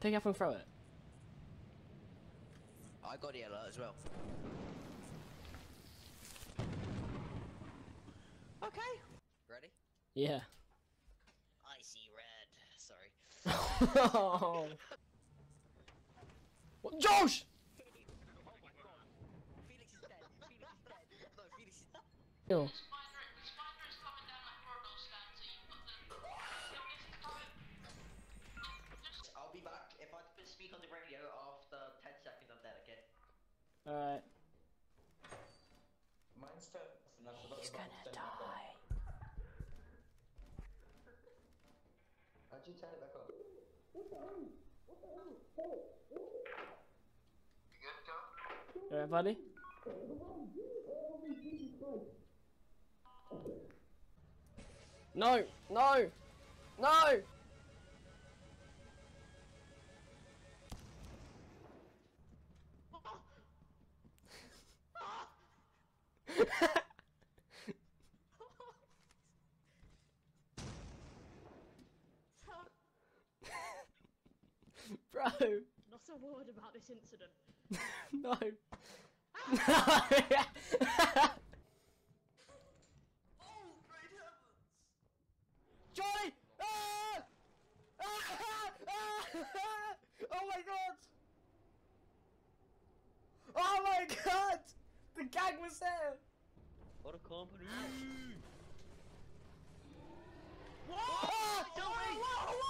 Take up and throw it. I got the alert as well. Okay. Ready? Yeah. I see red. Sorry. oh. What? Josh! Felix is dead. Felix is dead. No, Felix is dead. Alright. Mine's dead. and I forgot He's about gonna die. How'd you turn it back on? Alright, buddy? No! No! No! Bro! Not a word about this incident. No! No! Oh, great heavens! Johnny! Ah! Ah! Ah! Oh my god! Oh my god! The gang was there! What a company! Ah!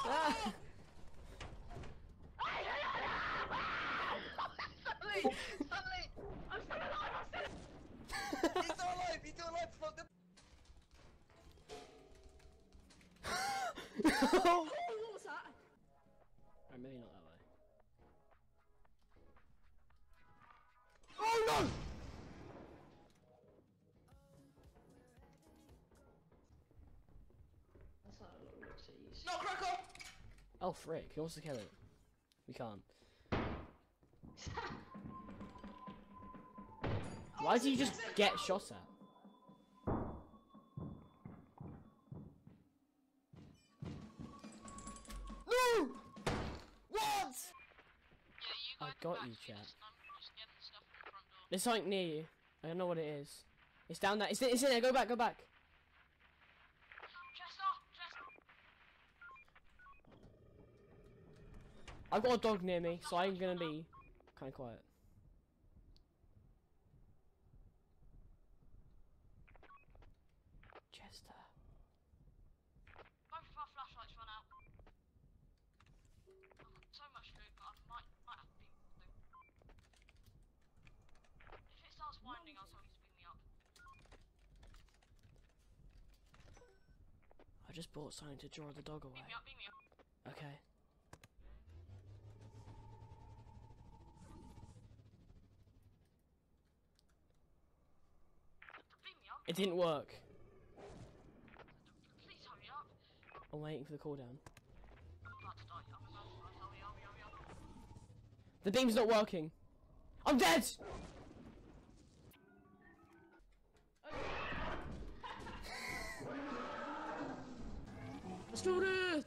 Ah! Suddenly! Suddenly! I'm still alive! I'm still He's still alive! He's still alive! Fuck the- No! Oh frick, he wants to kill it. We can't. Why do you just get shot at? No! What? yeah, you I got you, to chat. this, and I'm just getting stuff from the front door. There's something near you. I don't know what it is. It's down there. It's, it's in there. Go back. Go back. Chester! Chester! I've got a dog near me, so I'm gonna be kind of quiet. Chester. Both of our flashlights run out. I've got so much food, but I might, might have to beam. If it starts winding, I'll tell you to beam me up. I just bought something to draw the dog away. Beam me up, beam me up. Okay. Beam me up. It didn't work. Please hurry up. I'm waiting for the cooldown. The beam's not working. I'm dead. Let's do this!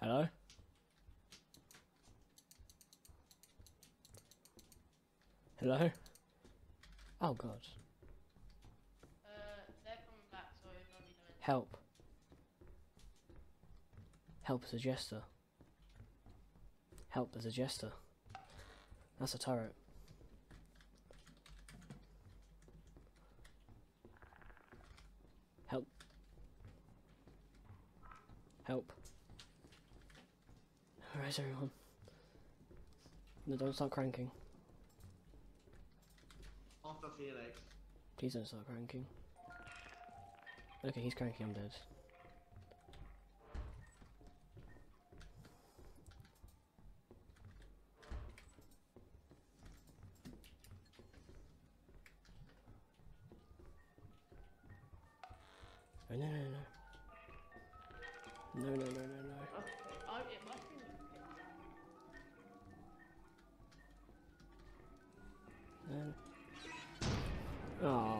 Hello. Hello. Oh god. Uh, they're coming back, so no need to Help. Help as a jester. Help as a jester. That's a turret. Help. Help. Where's everyone? No, don't start cranking. After Felix. Please don't start cranking. Okay, he's cranking, dead. Oh, no, no, no. No, no, no, no, no. Okay, I, it must be. no. Oh.